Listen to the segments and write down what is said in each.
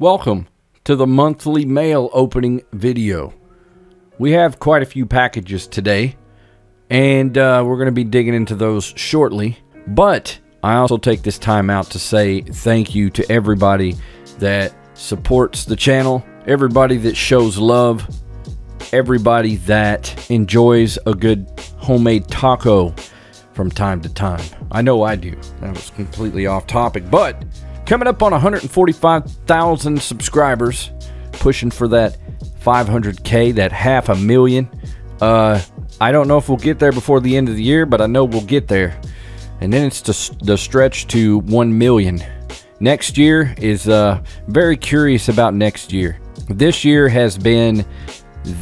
Welcome to the monthly mail opening video. We have quite a few packages today, and uh, we're going to be digging into those shortly. But I also take this time out to say thank you to everybody that supports the channel, everybody that shows love, everybody that enjoys a good homemade taco from time to time. I know I do. That was completely off topic, but Coming up on 145,000 subscribers, pushing for that 500K, that half a million. Uh, I don't know if we'll get there before the end of the year, but I know we'll get there. And then it's the, the stretch to 1 million. Next year is uh, very curious about next year. This year has been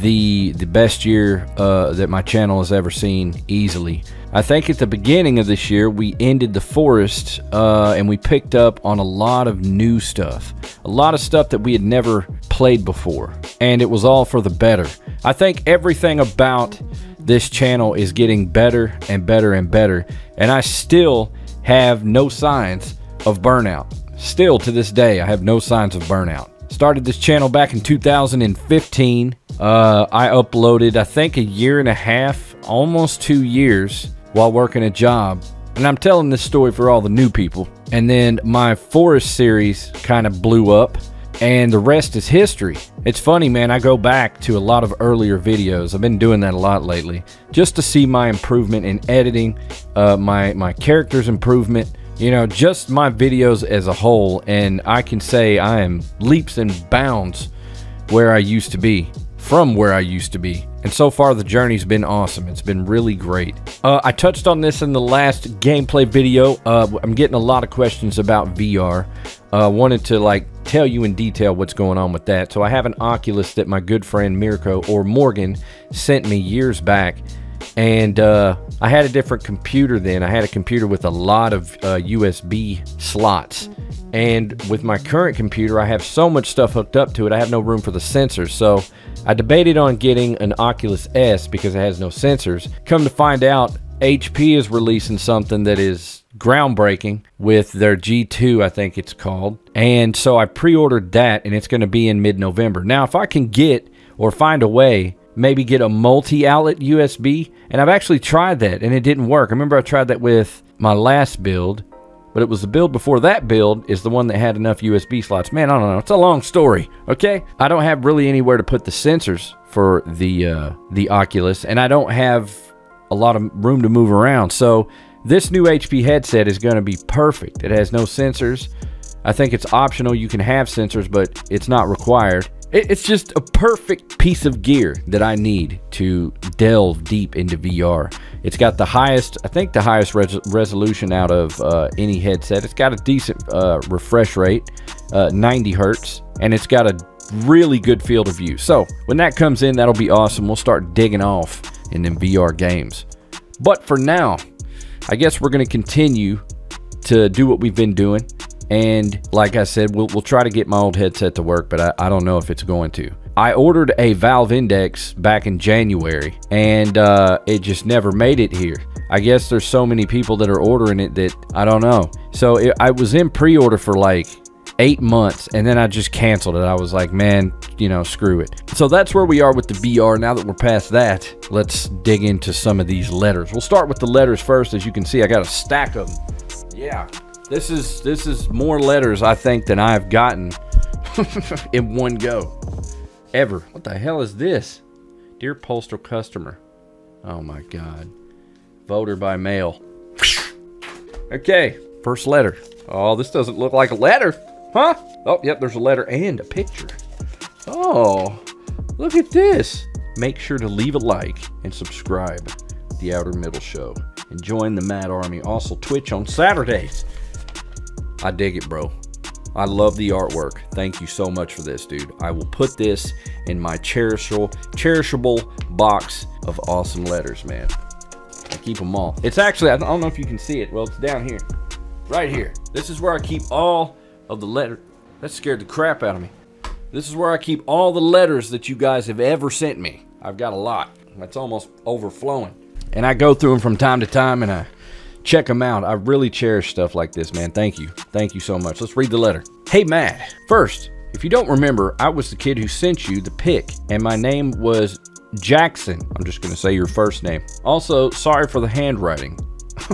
the the best year uh, that my channel has ever seen easily. I think at the beginning of this year we ended the forest uh, and we picked up on a lot of new stuff, a lot of stuff that we had never played before, and it was all for the better. I think everything about this channel is getting better and better and better, and I still have no signs of burnout. Still to this day, I have no signs of burnout. Started this channel back in 2015. Uh, I uploaded, I think, a year and a half, almost two years while working a job. And I'm telling this story for all the new people. And then my Forest series kind of blew up, and the rest is history. It's funny, man. I go back to a lot of earlier videos. I've been doing that a lot lately, just to see my improvement in editing, uh, my my characters improvement, you know, just my videos as a whole, and I can say I am leaps and bounds where I used to be, from where I used to be. And so far, the journey's been awesome. It's been really great. Uh, I touched on this in the last gameplay video. Uh, I'm getting a lot of questions about VR. Uh, wanted to like tell you in detail what's going on with that. So I have an Oculus that my good friend Mirko or Morgan sent me years back and uh, I had a different computer then. I had a computer with a lot of uh, USB slots. And with my current computer, I have so much stuff hooked up to it, I have no room for the sensors. So I debated on getting an Oculus S because it has no sensors. Come to find out, HP is releasing something that is groundbreaking with their G2, I think it's called. And so I pre ordered that, and it's going to be in mid November. Now, if I can get or find a way maybe get a multi-outlet USB. And I've actually tried that and it didn't work. I remember I tried that with my last build, but it was the build before that build is the one that had enough USB slots. Man, I don't know. It's a long story, okay? I don't have really anywhere to put the sensors for the uh, the Oculus, and I don't have a lot of room to move around. So this new HP headset is going to be perfect. It has no sensors. I think it's optional. You can have sensors, but it's not required. It's just a perfect piece of gear that I need to delve deep into VR. It's got the highest, I think the highest res resolution out of uh, any headset. It's got a decent uh, refresh rate, uh, 90 hertz, and it's got a really good field of view. So when that comes in, that'll be awesome. We'll start digging off in them VR games. But for now, I guess we're going to continue to do what we've been doing and like I said, we'll, we'll try to get my old headset to work, but I, I don't know if it's going to. I ordered a Valve Index back in January, and uh, it just never made it here. I guess there's so many people that are ordering it that I don't know. So it, I was in pre-order for like eight months, and then I just canceled it. I was like, man, you know, screw it. So that's where we are with the VR. Now that we're past that, let's dig into some of these letters. We'll start with the letters first. As you can see, I got a stack of them. Yeah. This is this is more letters I think than I've gotten in one go ever. What the hell is this? Dear postal customer. Oh my god. Voter by mail. okay, first letter. Oh, this doesn't look like a letter. Huh? Oh, yep, there's a letter and a picture. Oh, look at this. Make sure to leave a like and subscribe the Outer Middle Show. And join the Mad Army. Also, Twitch on Saturdays. I dig it, bro. I love the artwork. Thank you so much for this, dude. I will put this in my cherishable, cherishable box of awesome letters, man. I keep them all. It's actually, I don't know if you can see it. Well, it's down here. Right here. This is where I keep all of the letter. That scared the crap out of me. This is where I keep all the letters that you guys have ever sent me. I've got a lot. That's almost overflowing. And I go through them from time to time and I check them out. I really cherish stuff like this, man. Thank you. Thank you so much. Let's read the letter. Hey, Matt. First, If you don't remember, I was the kid who sent you the pic, and my name was Jackson. I'm just going to say your first name. Also, sorry for the handwriting.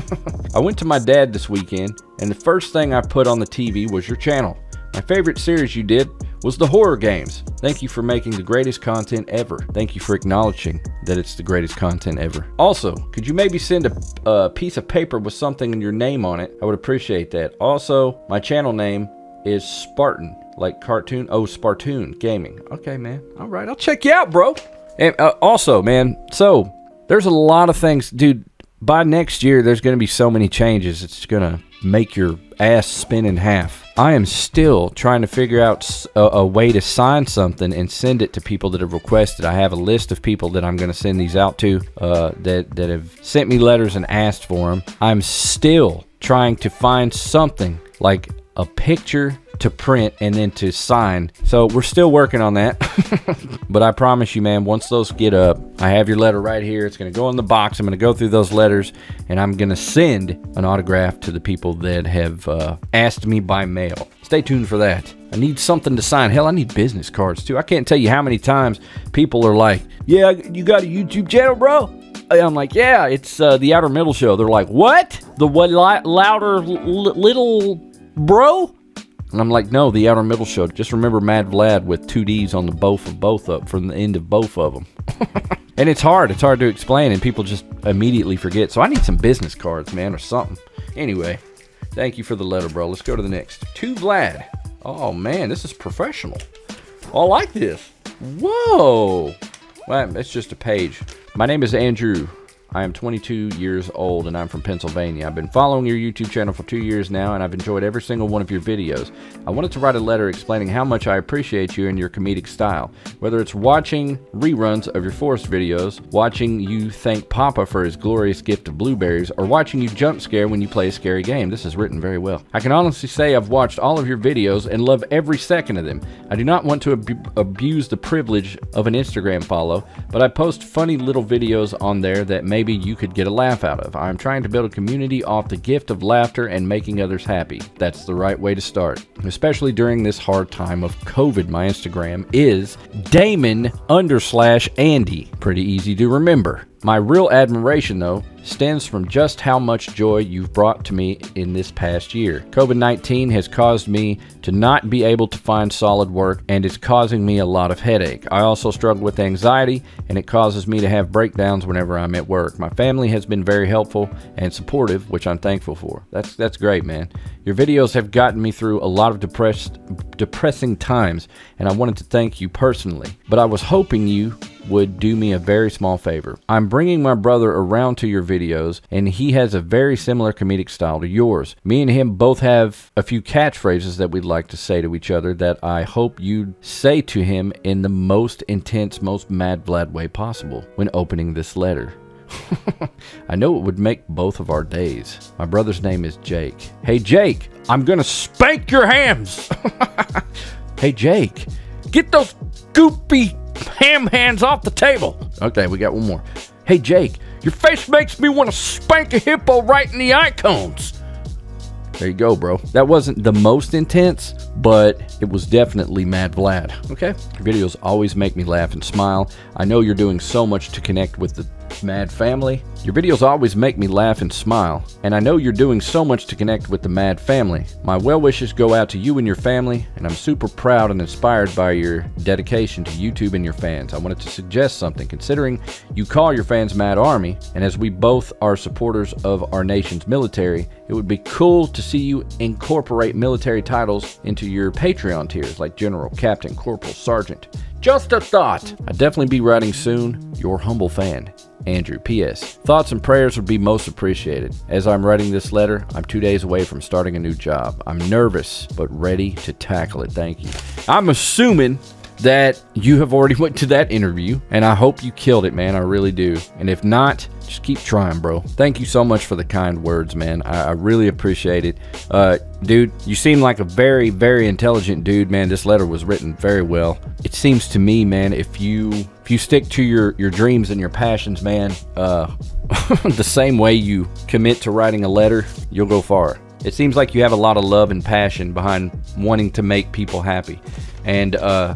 I went to my dad this weekend, and the first thing I put on the TV was your channel. My favorite series you did was the horror games. Thank you for making the greatest content ever. Thank you for acknowledging that it's the greatest content ever. Also, could you maybe send a, a piece of paper with something in your name on it? I would appreciate that. Also, my channel name is Spartan, like cartoon. Oh, Spartoon Gaming. Okay, man. All right, I'll check you out, bro. And uh, also, man, so there's a lot of things, dude. By next year, there's going to be so many changes. It's going to make your ass spin in half. I am still trying to figure out a, a, way to sign something and send it to people that have requested. I have a list of people that I'm going to send these out to uh, that that have sent me letters and asked for them. I'm still trying to find something like a picture to print and then to sign. So we're still working on that. but I promise you, man, once those get up, I have your letter right here. It's going to go in the box. I'm going to go through those letters and I'm going to send an autograph to the people that have uh, asked me by mail. Stay tuned for that. I need something to sign. Hell, I need business cards too. I can't tell you how many times people are like, Yeah, you got a YouTube channel, bro? I'm like, yeah, it's uh, the Outer Middle Show. They're like, what? The what? Louder little bro? And I'm like, no, the Outer Middle Show. Just remember Mad Vlad with two D's on the both of both up from the end of both of them. and it's hard. It's hard to explain, and people just immediately forget. So I need some business cards, man, or something. Anyway, thank you for the letter, bro. Let's go to the next. To Vlad. Oh, man, this is professional. Oh, I like this. Whoa. Well, it's just a page. My name is Andrew. I am 22 years old and I'm from Pennsylvania. I've been following your YouTube channel for two years now and I've enjoyed every single one of your videos. I wanted to write a letter explaining how much I appreciate you and your comedic style. Whether it's watching reruns of your forest videos, watching you thank Papa for his glorious gift of blueberries, or watching you jump scare when you play a scary game. This is written very well. I can honestly say I've watched all of your videos and love every second of them. I do not want to ab abuse the privilege of an Instagram follow, but I post funny little videos on there that make maybe you could get a laugh out of. I'm trying to build a community off the gift of laughter and making others happy. That's the right way to start, especially during this hard time of COVID. My Instagram is Damon underslash Andy. Pretty easy to remember. My real admiration, though, stems from just how much joy you've brought to me in this past year. COVID 19 has caused me to not be able to find solid work and it's causing me a lot of headache. I also struggle with anxiety and it causes me to have breakdowns whenever I'm at work. My family has been very helpful and supportive, which I'm thankful for. That's that's great, man. Your videos have gotten me through a lot of depressed depressing times and I wanted to thank you personally. But I was hoping you would do me a very small favor. I'm bringing my brother around to your videos, and he has a very similar comedic style to yours. Me and him both have a few catchphrases that we'd like to say to each other that I hope you'd say to him in the most intense, most mad Vlad way possible when opening this letter. I know it would make both of our days. My brother's name is Jake. Hey, Jake, I'm gonna spank your hams. hey, Jake, get those goopy ham hands off the table. Okay, we got one more. Hey, Jake, your face makes me want to spank a hippo right in the icons. There you go, bro. That wasn't the most intense, but it was definitely Mad Vlad. Okay? Your videos always make me laugh and smile. I know you're doing so much to connect with the Mad family. Your videos always make me laugh and smile, and I know you're doing so much to connect with the Mad family. My well wishes go out to you and your family, and I'm super proud and inspired by your dedication to YouTube and your fans. I wanted to suggest something, considering you call your fans Mad Army, and as we both are supporters of our nation's military, it would be cool to see you incorporate military titles into your Patreon tiers like General, Captain, Corporal, Sergeant. Just a thought. I'd definitely be writing soon. Your humble fan, Andrew. P.S. Thoughts and prayers would be most appreciated. As I'm writing this letter, I'm two days away from starting a new job. I'm nervous, but ready to tackle it. Thank you. I'm assuming that you have already went to that interview and I hope you killed it, man. I really do. And if not, just keep trying, bro. Thank you so much for the kind words, man. I, I really appreciate it. Uh, dude, you seem like a very, very intelligent dude, man. This letter was written very well. It seems to me, man, if you if you stick to your your dreams and your passions, man, uh, the same way you commit to writing a letter, you'll go far. It seems like you have a lot of love and passion behind wanting to make people happy. And uh,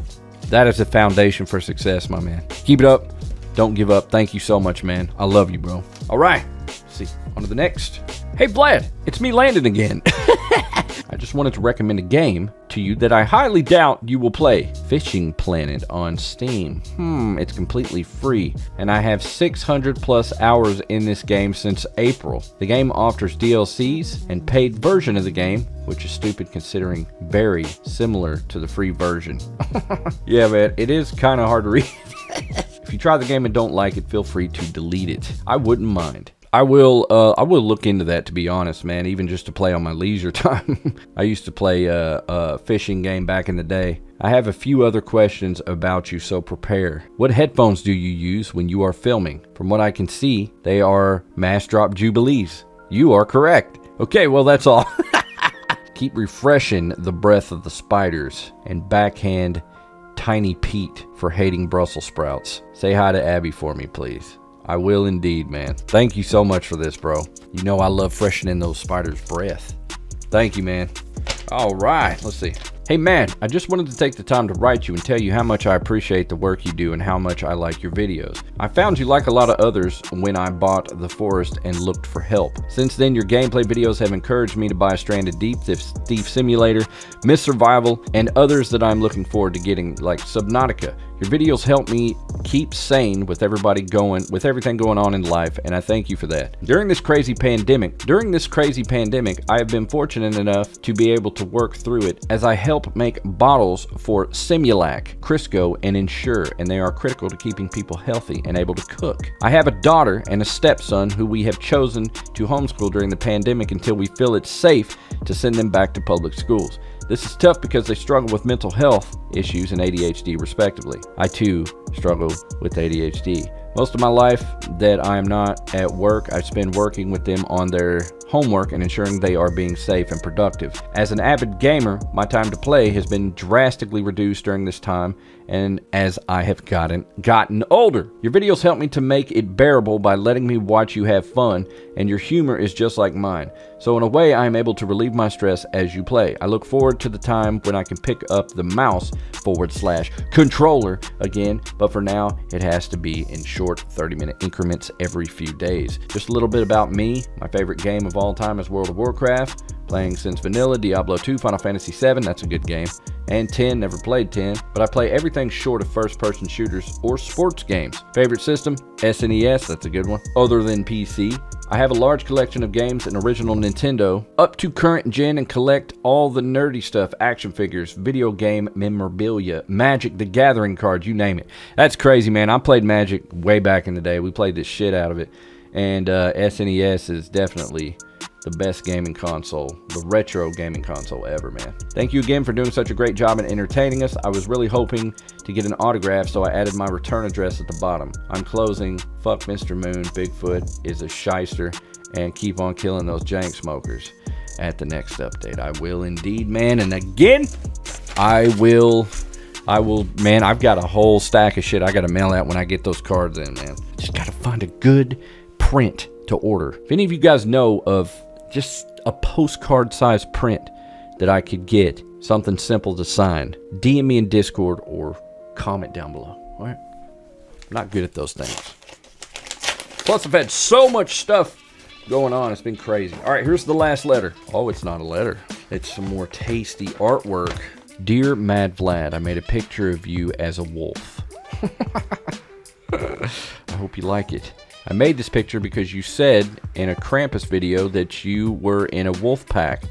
that is the foundation for success, my man. Keep it up. Don't give up. Thank you so much, man. I love you, bro. All right. See. On to the next. Hey, Vlad. It's me, Landon, again. I just wanted to recommend a game to you that I highly doubt you will play. Fishing Planet on Steam. Hmm, it's completely free, and I have 600 plus hours in this game since April. The game offers DLCs and paid version of the game, which is stupid considering very similar to the free version. yeah, man, it is kind of hard to read. if you try the game and don't like it, feel free to delete it. I wouldn't mind. I will. Uh, I will look into that to be honest, man. Even just to play on my leisure time. I used to play a, a fishing game back in the day. I have a few other questions about you, so prepare. What headphones do you use when you are filming? From what I can see, they are Massdrop Jubilees. You are correct. Okay, well that's all. Keep refreshing the breath of the spiders and backhand Tiny Pete for hating Brussels sprouts. Say hi to Abby for me, please. I will indeed, man. Thank you so much for this, bro. You know I love freshening those spiders' breath. Thank you, man. All right, let's see. Hey man, I just wanted to take the time to write you and tell you how much I appreciate the work you do and how much I like your videos. I found you like a lot of others when I bought The Forest and looked for help. Since then, your gameplay videos have encouraged me to buy Stranded Deep, Thief Simulator, Mist Survival, and others that I'm looking forward to getting like Subnautica. Your videos help me keep sane with everybody going, with everything going on in life, and I thank you for that. During this crazy pandemic, during this crazy pandemic, I have been fortunate enough to be able to work through it as I help make bottles for Similac, Crisco, and Ensure, and they are critical to keeping people healthy and able to cook. I have a daughter and a stepson who we have chosen to homeschool during the pandemic until we feel it's safe to send them back to public schools. This is tough because they struggle with mental health issues and ADHD, respectively. I too struggle with ADHD. Most of my life that I am not at work, I spend working with them on their homework and ensuring they are being safe and productive. As an avid gamer, my time to play has been drastically reduced during this time and as I have gotten gotten older. Your videos help me to make it bearable by letting me watch you have fun and your humor is just like mine. So in a way I am able to relieve my stress as you play. I look forward to the time when I can pick up the mouse forward slash controller again, but for now it has to be in short 30 minute increments every few days. Just a little bit about me. My favorite game of all time is World of Warcraft. Playing since vanilla, Diablo 2, Final Fantasy 7, that's a good game. And 10, never played 10, but I play everything short of first person shooters or sports games. Favorite system? SNES, that's a good one. Other than PC, I have a large collection of games and original Nintendo up to current gen and collect all the nerdy stuff, action figures, video game memorabilia, Magic the Gathering cards, you name it. That's crazy, man. I played Magic way back in the day. We played the shit out of it. And uh, SNES is definitely the best gaming console, the retro gaming console ever, man. Thank you again for doing such a great job in entertaining us. I was really hoping to get an autograph, so I added my return address at the bottom. I'm closing. Fuck Mr. Moon. Bigfoot is a shyster, and keep on killing those jank smokers at the next update. I will indeed, man. And again, I will. I will, man. I've got a whole stack of shit I got to mail out when I get those cards in, man. Just got to find a good print to order. If any of you guys know of just a postcard size print that I could get, something simple to sign, DM me in Discord or comment down below. All right? I'm not good at those things. Plus, I've had so much stuff going on. It's been crazy. All right, here's the last letter. Oh, it's not a letter. It's some more tasty artwork. Dear Mad Vlad, I made a picture of you as a wolf. I hope you like it. I made this picture because you said in a Krampus video that you were in a wolf pack.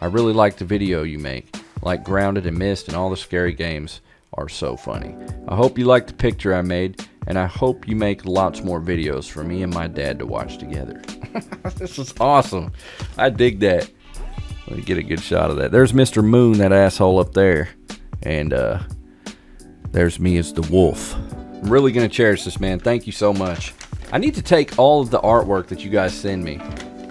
I really like the video you make. Like Grounded and Myst and all the scary games are so funny. I hope you like the picture I made, and I hope you make lots more videos for me and my dad to watch together. this is awesome. I dig that. Let me get a good shot of that. There's Mr. Moon, that asshole up there. And uh, there's me as the wolf. I'm really going to cherish this, man. Thank you so much. I need to take all of the artwork that you guys send me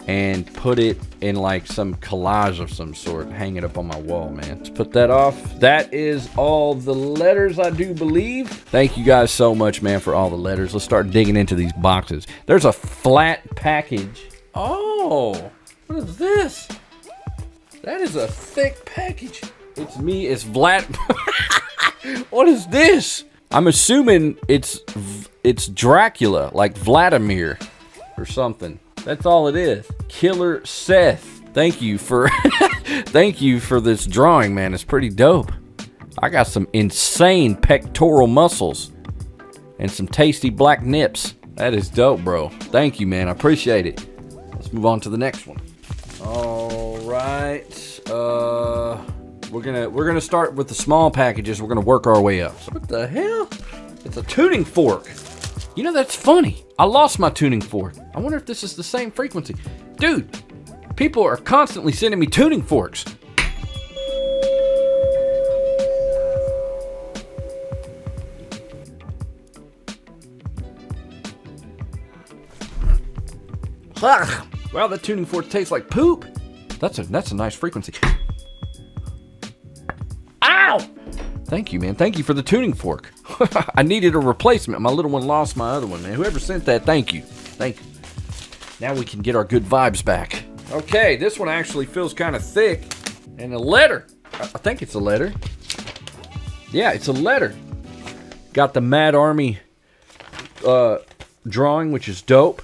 and put it in like some collage of some sort, hang it up on my wall, man. Let's put that off. That is all the letters, I do believe. Thank you guys so much, man, for all the letters. Let's start digging into these boxes. There's a flat package. Oh, what is this? That is a thick package. It's me, it's Vlad. What is this? I'm assuming it's it's Dracula, like Vladimir or something. That's all it is. Killer Seth. Thank you for thank you for this drawing, man. It's pretty dope. I got some insane pectoral muscles and some tasty black nips. That is dope, bro. Thank you, man. I appreciate it. Let's move on to the next one. All right. Uh we're gonna we're gonna start with the small packages. We're gonna work our way up. What the hell? It's a tuning fork. You know that's funny. I lost my tuning fork. I wonder if this is the same frequency. Dude, people are constantly sending me tuning forks. Wow, that tuning fork tastes like poop. That's a that's a nice frequency. Thank you, man. Thank you for the tuning fork. I needed a replacement. My little one lost my other one, man. Whoever sent that, thank you. Thank you. Now we can get our good vibes back. Okay, this one actually feels kind of thick. And a letter. I think it's a letter. Yeah, it's a letter. Got the Mad Army uh, drawing, which is dope.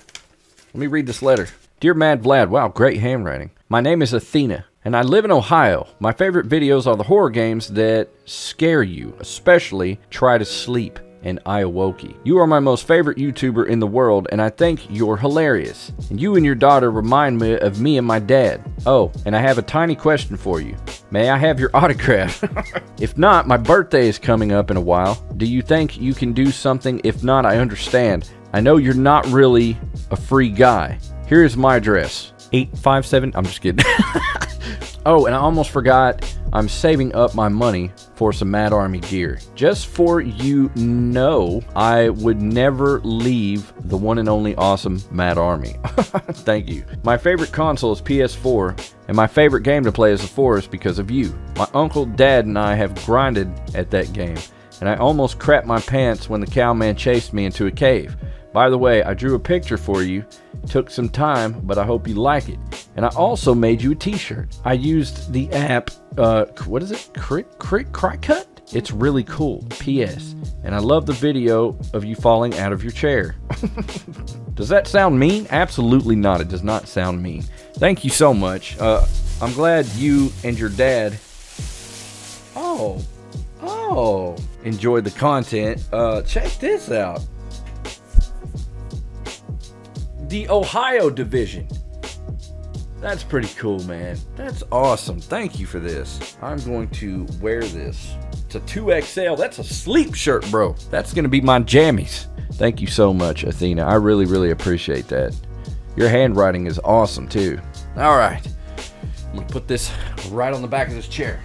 Let me read this letter. Dear Mad Vlad, wow, great handwriting. My name is Athena and I live in Ohio. My favorite videos are the horror games that scare you, especially Try to Sleep and Aowoki. You are my most favorite YouTuber in the world, and I think you're hilarious. And you and your daughter remind me of me and my dad. Oh, and I have a tiny question for you. May I have your autograph? if not, my birthday is coming up in a while. Do you think you can do something? If not, I understand. I know you're not really a free guy. Here is my address. 857. I'm just kidding. oh, and I almost forgot. I'm saving up my money for some Mad Army gear. Just for you know, I would never leave the one and only awesome Mad Army. Thank you. My favorite console is PS4, and my favorite game to play is The Forest because of you. My uncle, dad, and I have grinded at that game, and I almost crapped my pants when the cowman chased me into a cave. By the way, I drew a picture for you. took some time, but I hope you like it. And I also made you a t-shirt. I used the app, uh, what is it? Crit, crit, Cricut? It's really cool. P.S. And I love the video of you falling out of your chair. does that sound mean? Absolutely not. It does not sound mean. Thank you so much. Uh, I'm glad you and your dad. Oh, oh, enjoyed the content. Uh, check this out the Ohio division. That's pretty cool, man. That's awesome. Thank you for this. I'm going to wear this. It's a 2XL. That's a sleep shirt, bro. That's going to be my jammies. Thank you so much, Athena. I really, really appreciate that. Your handwriting is awesome, too. All right. I'm going to put this right on the back of this chair.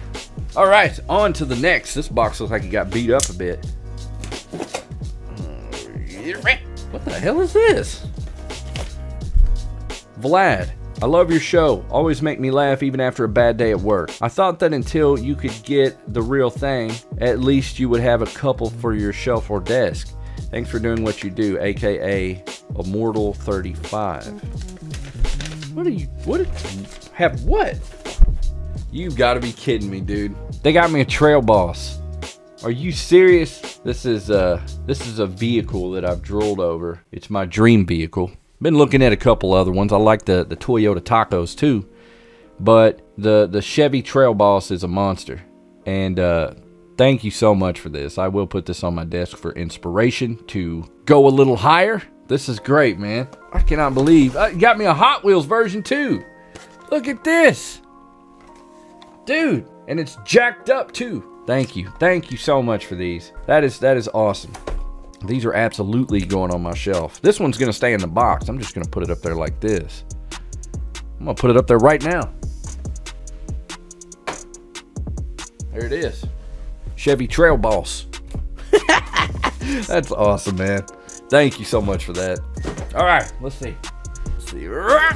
All right, on to the next. This box looks like it got beat up a bit. What the hell is this? Vlad, I love your show. Always make me laugh even after a bad day at work. I thought that until you could get the real thing, at least you would have a couple for your shelf or desk. Thanks for doing what you do, aka Immortal 35. What are you what have what? You've got to be kidding me, dude. They got me a trail boss. Are you serious? This is uh this is a vehicle that I've drooled over. It's my dream vehicle. Been looking at a couple other ones. I like the, the Toyota Tacos too. But the, the Chevy Trail Boss is a monster. And uh, thank you so much for this. I will put this on my desk for inspiration to go a little higher. This is great, man. I cannot believe. Uh, got me a Hot Wheels version too. Look at this. Dude, and it's jacked up too. Thank you. Thank you so much for these. That is that is awesome. These are absolutely going on my shelf. This one's going to stay in the box. I'm just going to put it up there like this. I'm going to put it up there right now. There it is. Chevy Trail Boss. That's awesome, man. Thank you so much for that. All right, let's see. Let's see. What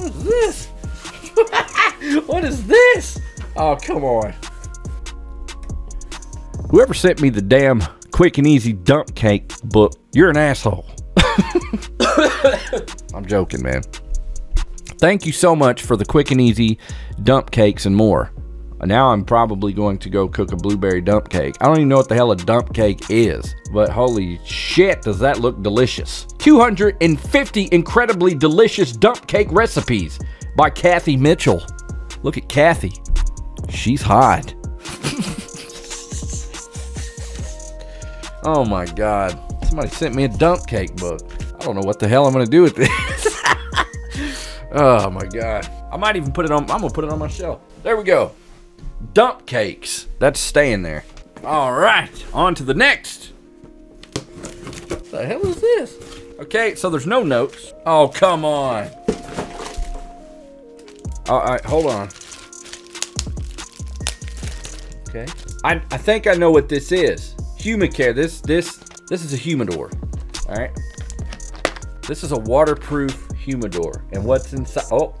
is this? what is this? Oh, come on. Whoever sent me the damn quick and easy dump cake book, you're an asshole. I'm joking, man. Thank you so much for the quick and easy dump cakes and more. Uh, now I'm probably going to go cook a blueberry dump cake. I don't even know what the hell a dump cake is, but holy shit, does that look delicious. 250 incredibly delicious dump cake recipes by Kathy Mitchell. Look at Kathy. She's hot. Oh my god. Somebody sent me a dump cake book. I don't know what the hell I'm gonna do with this. oh my god. I might even put it on I'm gonna put it on my shelf. There we go. Dump cakes. That's staying there. Alright, on to the next. What the hell is this? Okay, so there's no notes. Oh, come on. All right, hold on. Okay. I, I think I know what this is. Humicare. This this this is a humidor. All right. This is a waterproof humidor. And what's inside? Oh,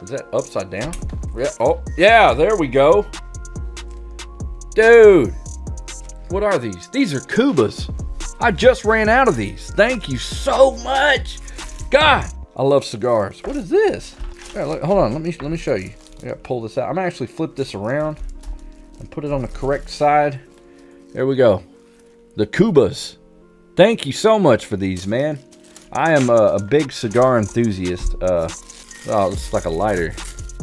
is that upside down? Yeah. Oh, yeah. There we go. Dude, what are these? These are Kubas. I just ran out of these. Thank you so much. God, I love cigars. What is this? look, hold on, let me let me show you. I gotta pull this out. I'm actually flip this around and put it on the correct side. There we go. The Kubas. Thank you so much for these, man. I am a, a big cigar enthusiast. Uh, oh, it's like a lighter.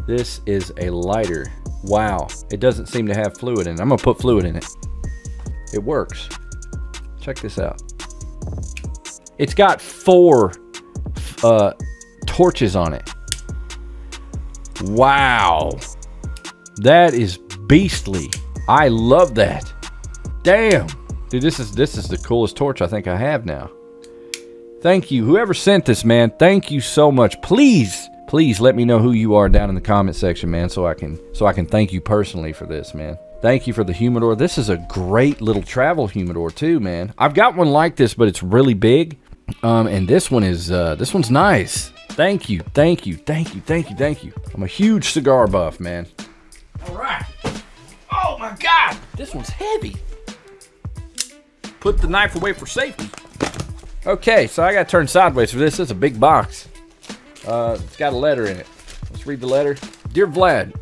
This is a lighter. Wow. It doesn't seem to have fluid in it. I'm to put fluid in it. It works. Check this out. It's got four uh, torches on it. Wow. That is beastly. I love that. Damn. Dude, this is this is the coolest torch I think I have now. Thank you. Whoever sent this, man, thank you so much. Please, please let me know who you are down in the comment section, man, so I can so I can thank you personally for this, man. Thank you for the humidor. This is a great little travel humidor too, man. I've got one like this, but it's really big. Um, and this one is uh, this one's nice. Thank you, thank you, thank you, thank you, thank you. I'm a huge cigar buff, man. All right. Oh my God, this one's heavy. Put the knife away for safety. Okay, so I got to turn sideways for this. It's a big box. Uh, it's got a letter in it. Let's read the letter. Dear Vlad,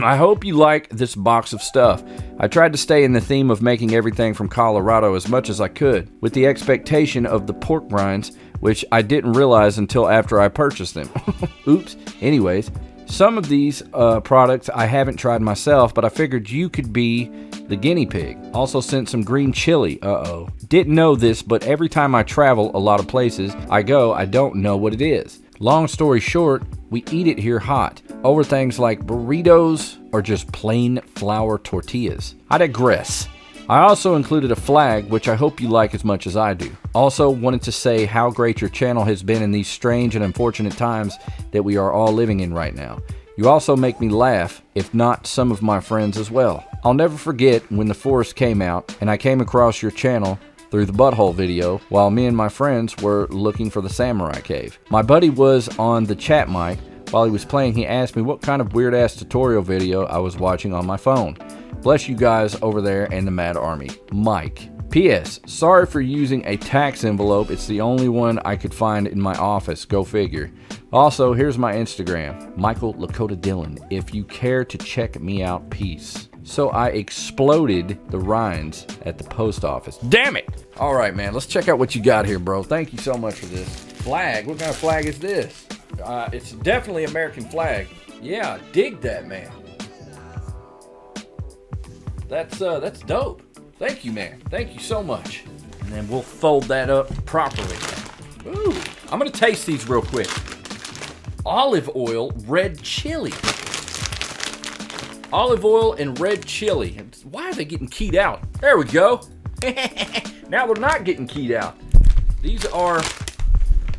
I hope you like this box of stuff. I tried to stay in the theme of making everything from Colorado as much as I could, with the expectation of the pork rinds, which I didn't realize until after I purchased them. Oops. Anyways, some of these uh, products I haven't tried myself, but I figured you could be the guinea pig. Also sent some green chili. Uh-oh. Didn't know this, but every time I travel a lot of places I go, I don't know what it is. Long story short, we eat it here hot, over things like burritos or just plain flour tortillas. I digress. I also included a flag, which I hope you like as much as I do. Also, wanted to say how great your channel has been in these strange and unfortunate times that we are all living in right now. You also make me laugh, if not some of my friends as well. I'll never forget when The Forest came out and I came across your channel through the butthole video while me and my friends were looking for the samurai cave. My buddy was on the chat mic. While he was playing, he asked me what kind of weird ass tutorial video I was watching on my phone. Bless you guys over there in the Mad Army. Mike. P.S. Sorry for using a tax envelope. It's the only one I could find in my office. Go figure. Also, here's my Instagram, Michael Lakota Dillon. If you care to check me out, peace. So I exploded the rinds at the post office. Damn it! All right, man, let's check out what you got here, bro. Thank you so much for this. Flag? What kind of flag is this? Uh, it's definitely American flag. Yeah, dig that, man. That's uh, that's dope. Thank you, man. Thank you so much. And then we'll fold that up properly. Ooh, I'm gonna taste these real quick. Olive oil, red chili olive oil and red chili. Why are they getting keyed out? There we go. now they're not getting keyed out. These are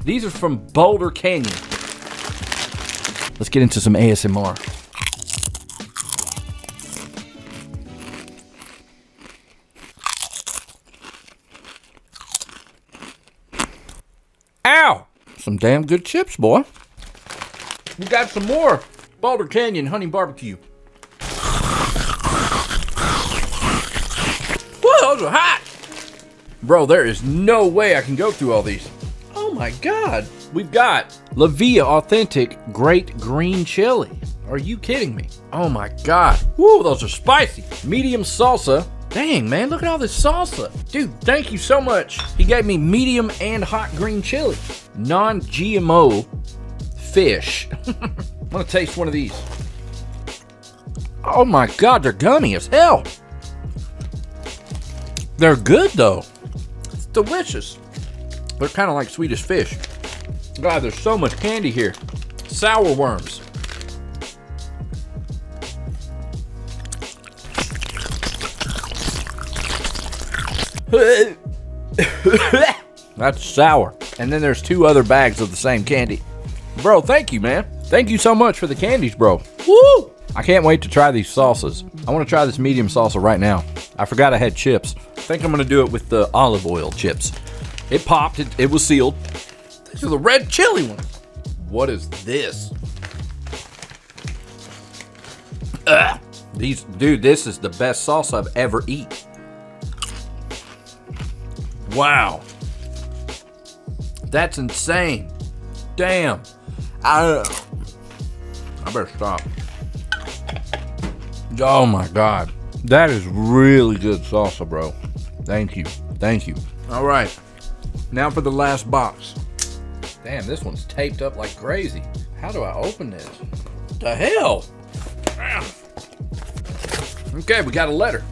these are from Boulder Canyon. Let's get into some ASMR. Some damn good chips, boy. We got some more Boulder Canyon Honey Barbecue. Whoa, those are hot! Bro, there is no way I can go through all these. Oh my god. We've got La Via Authentic Great Green Chili. Are you kidding me? Oh my god. Woo, those are spicy. Medium salsa. Dang, man, look at all this salsa. Dude, thank you so much. He gave me medium and hot green chili. Non GMO fish. I'm gonna taste one of these. Oh my god, they're gummy as hell. They're good though. It's delicious. They're kind of like Swedish fish. God, there's so much candy here. Sour worms. That's sour. And then there's two other bags of the same candy. Bro, thank you, man. Thank you so much for the candies, bro. Woo! I can't wait to try these salsas. I want to try this medium salsa right now. I forgot I had chips. I think I'm going to do it with the olive oil chips. It popped, it, it was sealed. These are the red chili ones. What is this? Ugh. These, dude, this is the best salsa I've ever eaten. Wow. That's insane. Damn. I, I better stop. Oh my god. That is really good salsa, bro. Thank you. Thank you. All right. Now for the last box. Damn, this one's taped up like crazy. How do I open this? What the hell? Okay, we got a letter.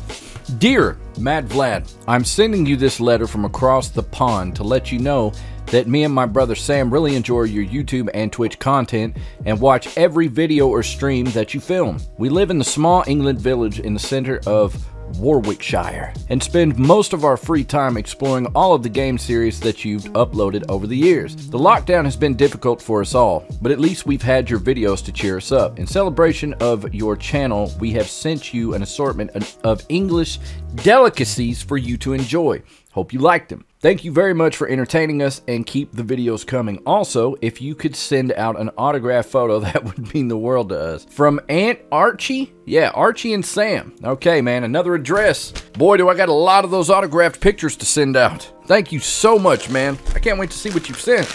Dear Mad Vlad, I'm sending you this letter from across the pond to let you know that me and my brother Sam really enjoy your YouTube and Twitch content and watch every video or stream that you film. We live in the small England village in the center of Warwickshire, and spend most of our free time exploring all of the game series that you've uploaded over the years. The lockdown has been difficult for us all, but at least we've had your videos to cheer us up. In celebration of your channel, we have sent you an assortment of English delicacies for you to enjoy. Hope you liked them. Thank you very much for entertaining us and keep the videos coming. Also, if you could send out an autograph photo, that would mean the world to us. From Aunt Archie? Yeah, Archie and Sam. Okay, man, another address. Boy, do I got a lot of those autographed pictures to send out. Thank you so much, man. I can't wait to see what you've sent.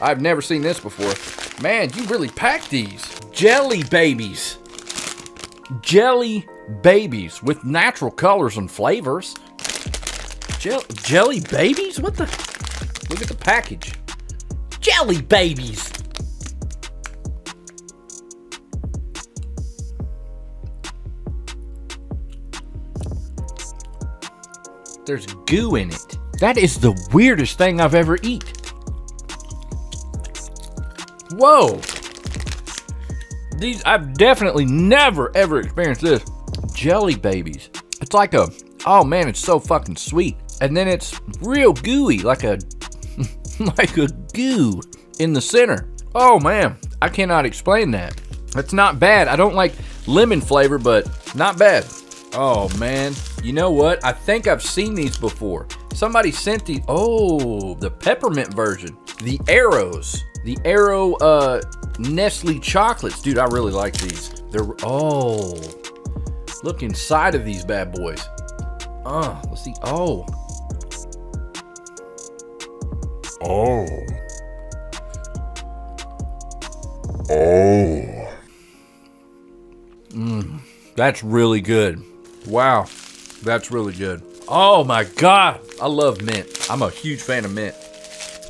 I've never seen this before. Man, you really packed these. Jelly babies. Jelly babies with natural colors and flavors. Jell jelly babies? What the? Look at the package. Jelly babies! There's goo in it. That is the weirdest thing I've ever eat. Whoa! These, I've definitely never ever experienced this. Jelly babies. It's like a, oh man, it's so fucking sweet and then it's real gooey, like a like a goo in the center. Oh man, I cannot explain that. It's not bad. I don't like lemon flavor, but not bad. Oh man, you know what? I think I've seen these before. Somebody sent these. Oh, the peppermint version. The Aeros. The Aero uh, Nestle chocolates. Dude, I really like these. They're, oh, look inside of these bad boys. Uh, let's see. Oh, Oh. Oh. Mmm. That's really good. Wow. That's really good. Oh my god. I love mint. I'm a huge fan of mint.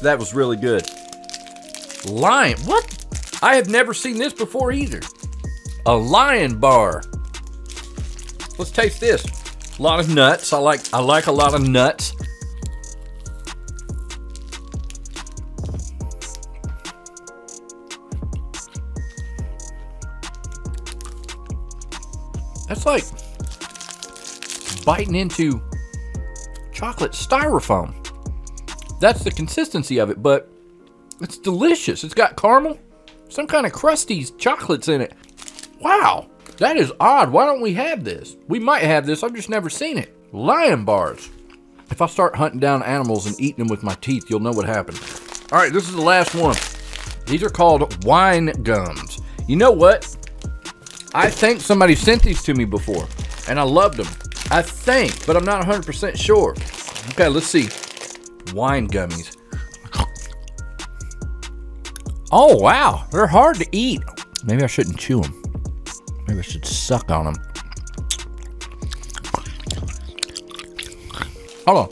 That was really good. Lion. What? I have never seen this before either. A lion bar. Let's taste this. A lot of nuts. I like I like a lot of nuts. That's like biting into chocolate styrofoam. That's the consistency of it, but it's delicious. It's got caramel, some kind of crusty chocolates in it. Wow, that is odd. Why don't we have this? We might have this, I've just never seen it. Lion bars. If I start hunting down animals and eating them with my teeth, you'll know what happened. All right, this is the last one. These are called wine gums. You know what? I think somebody sent these to me before, and I loved them. I think, but I'm not 100% sure. Okay, let's see. Wine gummies. Oh, wow. They're hard to eat. Maybe I shouldn't chew them. Maybe I should suck on them. Hold on.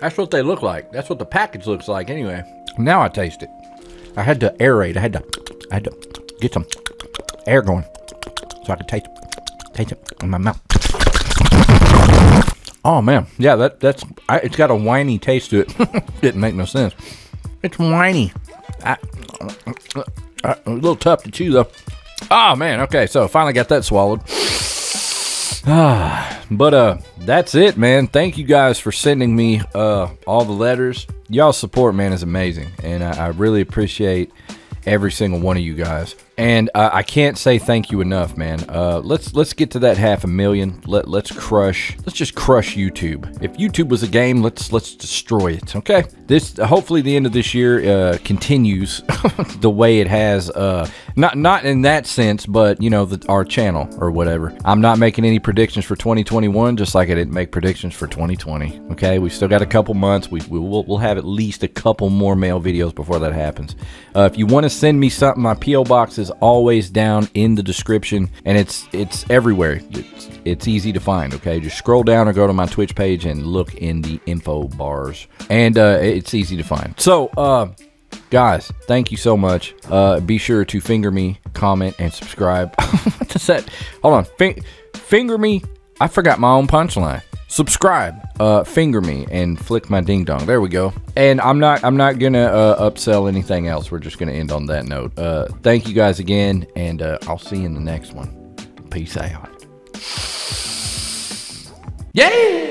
That's what they look like. That's what the package looks like anyway. Now I taste it. I had to aerate. I had to I had to get some air going so I could taste taste it in my mouth. Oh man, yeah, that that's I, it's got a whiny taste to it. Didn't make no sense. It's whiny. A little tough to chew though. Oh man, okay, so finally got that swallowed. Ah, but uh, that's it, man. Thank you guys for sending me uh all the letters. Y'all support, man, is amazing, and I, I really appreciate every single one of you guys. And uh, I can't say thank you enough, man. Uh, let's let's get to that half a million. Let let's crush. Let's just crush YouTube. If YouTube was a game, let's let's destroy it. Okay. This hopefully the end of this year uh, continues the way it has. Uh, not not in that sense, but you know the, our channel or whatever. I'm not making any predictions for 2021, just like I didn't make predictions for 2020. Okay. We still got a couple months. We, we will we'll have at least a couple more mail videos before that happens. Uh, if you want to send me something, my PO box is always down in the description, and it's it's everywhere. It's, it's easy to find. Okay, just scroll down or go to my Twitch page and look in the info bars, and uh, it's easy to find. So, uh, guys, thank you so much. Uh, be sure to finger me, comment, and subscribe. what does that? Hold on, Fing- finger me. I forgot my own punchline subscribe, uh, finger me, and flick my ding dong. There we go. And I'm not I'm not gonna uh, upsell anything else. We're just gonna end on that note. Uh, thank you guys again, and uh, I'll see you in the next one. Peace out. Yeah.